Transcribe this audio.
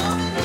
Oh,